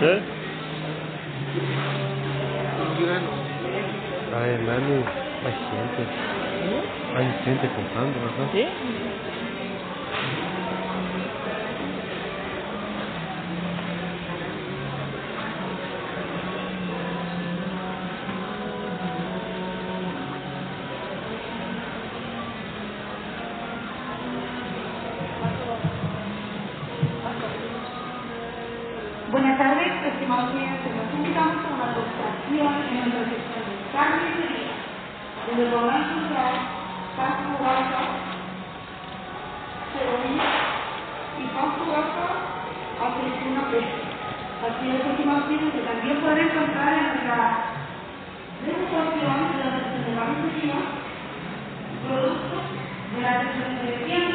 ¿Eh? Ay, hermano, hay gente. ¿Eh? Hay gente comprando, ¿verdad? Sí. Buenas tardes estimados clientes. Nos invitamos a una degustación en nuestra sección de carne y donde podrán encontrar y peso. Así es, clientes, que también pueden encontrar en nuestra degustación de la fría productos de la sección de fría.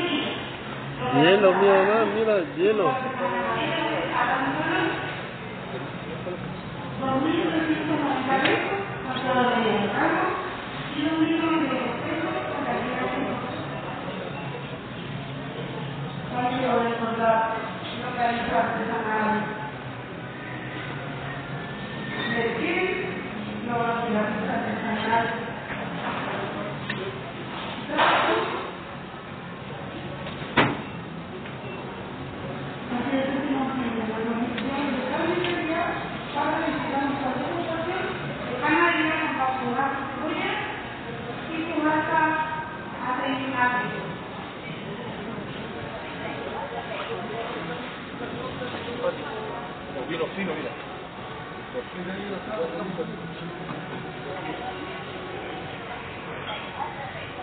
Hielo, mira, mira, hielo. Los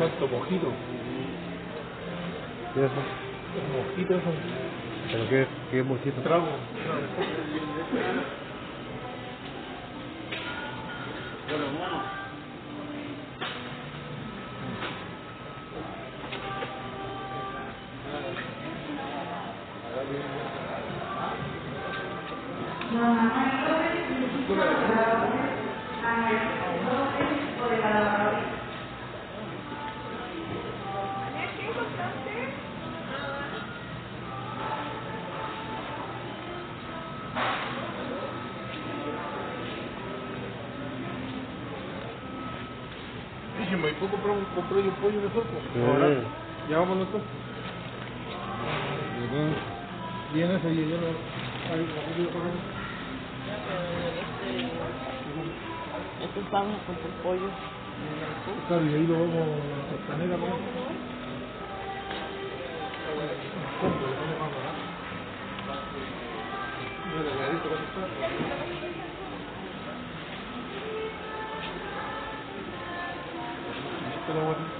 ¿Cuánto mojito? ¿Qué es eso? Mojito eso. ¿Pero qué, qué mojito? Trago. Dije, ¿me puedo comprar un, compré yo un pollo mejor? pues? Sí. Ahora, ya vamos nosotros. Bien ese y yo. Estos vamos a comprar pollo. Claro, y ahí lo vamos a costanera, ¿no? ¿Cómo? ¿Le vamos a Pero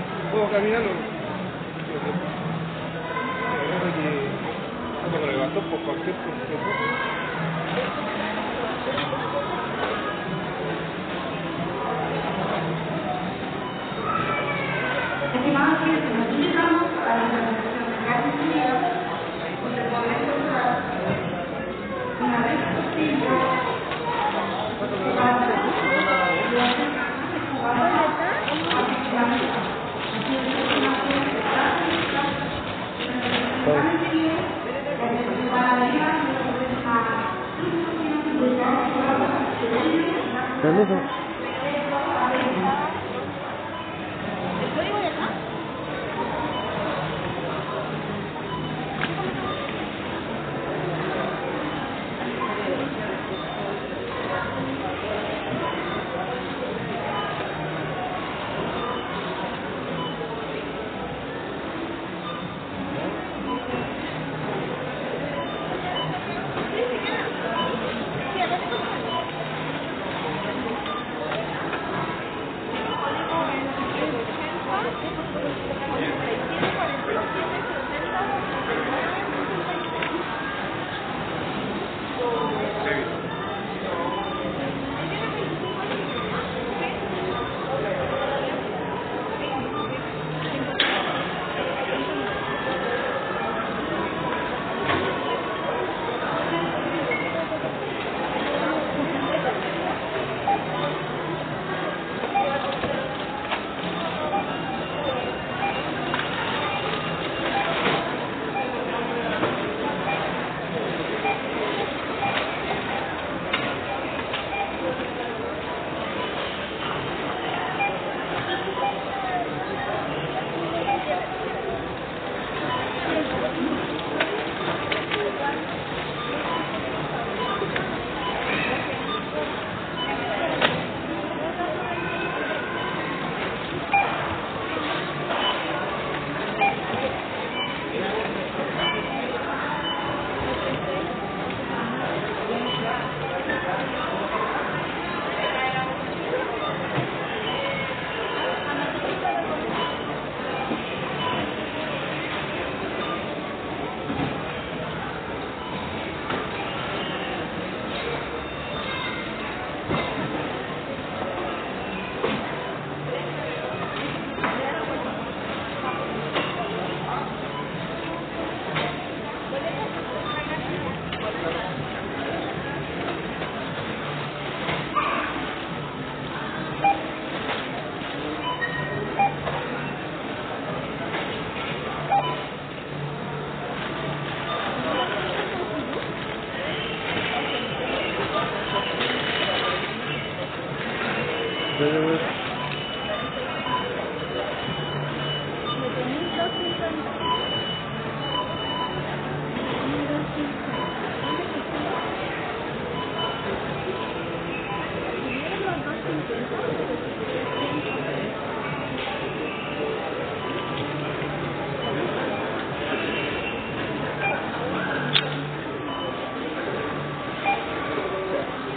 lo puedo me levantó por cualquier cosa. 的那个。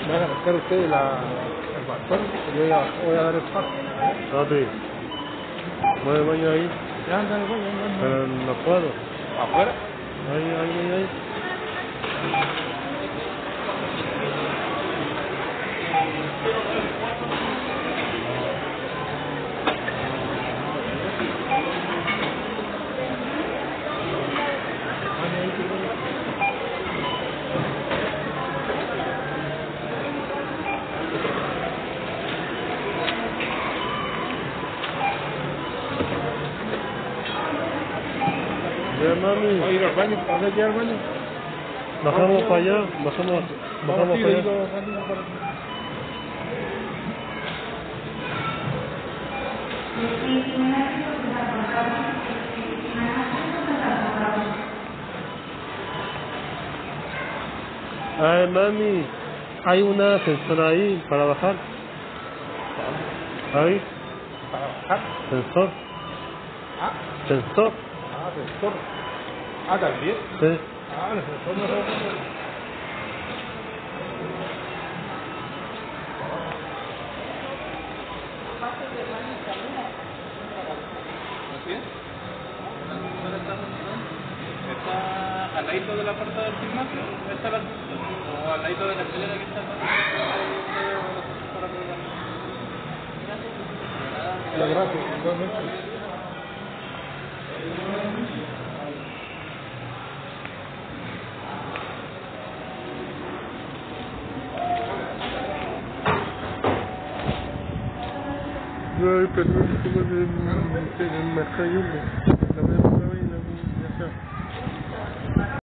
Van a buscar ustedes la, el bastón y yo voy a, voy a dar el paso. Papi, voy al baño ahí, Ya, ándale, voy, ándale. pero no puedo. ¿Afuera? Ahí, ahí, ahí, ahí. Mami. Voy a ir al baño, ¿a dónde ir al baño? Bajamos para allá, bajamos, bajamos para allá. Ay, mami, hay una ascensor ahí para bajar. Ahí, Para bajar. sensor, Ah, sensor. ah, ascensor. Ah, también. Sí. Ah, ascensor no se ¿Así es? ¿Dónde está la ¿Está al ladito de la puerta del gimnasio? ¿Está la ¿O al ladito de la escalera que está para probar? La gracia, igualmente. Ay, perdón,